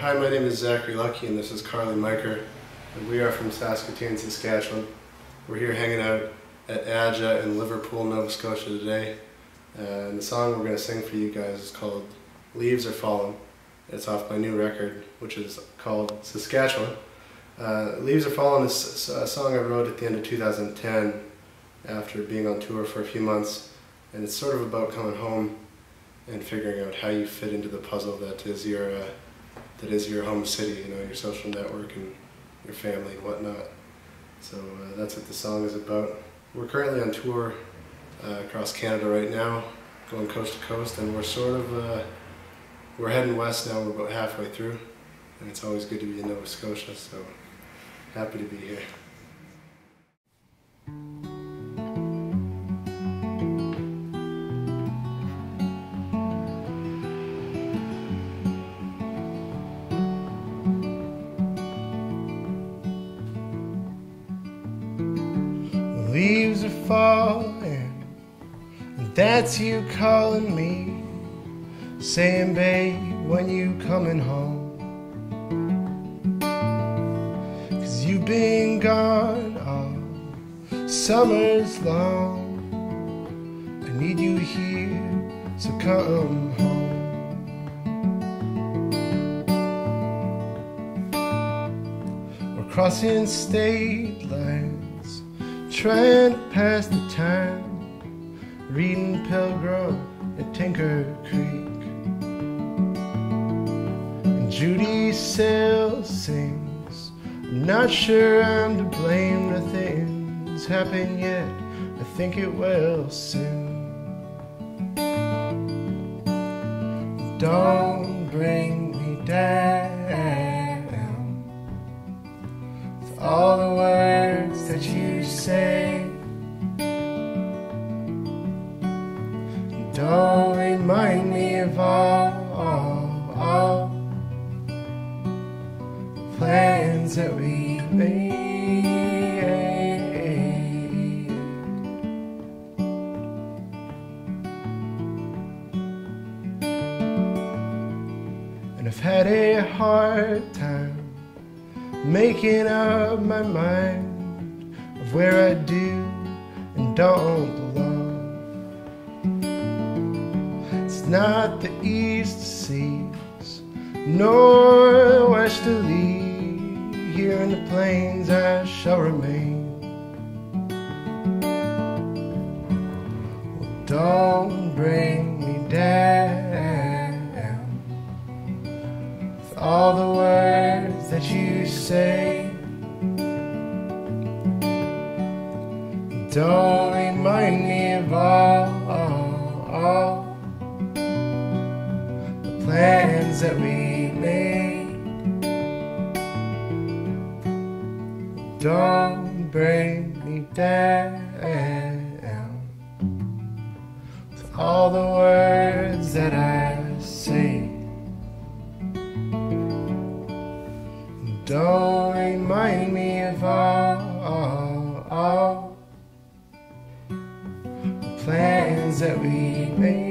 Hi, my name is Zachary Lucky, and this is Carly Maicher, and we are from Saskatoon, Saskatchewan. We're here hanging out at ADJA in Liverpool, Nova Scotia today, uh, and the song we're going to sing for you guys is called Leaves Are Falling. It's off my new record, which is called Saskatchewan. Uh, Leaves Are Falling is a song I wrote at the end of 2010 after being on tour for a few months, and it's sort of about coming home and figuring out how you fit into the puzzle that is your uh, that is your home city, you know, your social network and your family and whatnot. So uh, that's what the song is about. We're currently on tour uh, across Canada right now, going coast to coast, and we're sort of uh, we're heading west now. We're about halfway through, and it's always good to be in Nova Scotia. So happy to be here. Are falling, and that's you calling me, saying, babe, when you coming home? Cause you've been gone all summer's long. I need you here, so come home. Crossing state lines trying to pass the time, reading Pilgrim at Tinker Creek. And Judee Sill sings, I'm not sure I'm to blame, nothing's happened yet, I think it will soon. Don't bring me down Don't remind me of all, all, all plans that we made. And I've had a hard time making up my mind of where I do and don't not the east seas, nor westerly. Here in the plains I shall remain. Well, don't bring me down with all the words that you say. Don't remind me of all, plans that we made. Don't bring me down with all the words that I say. Don't remind me of all, all, all the plans that we made.